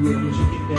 E a gente fica.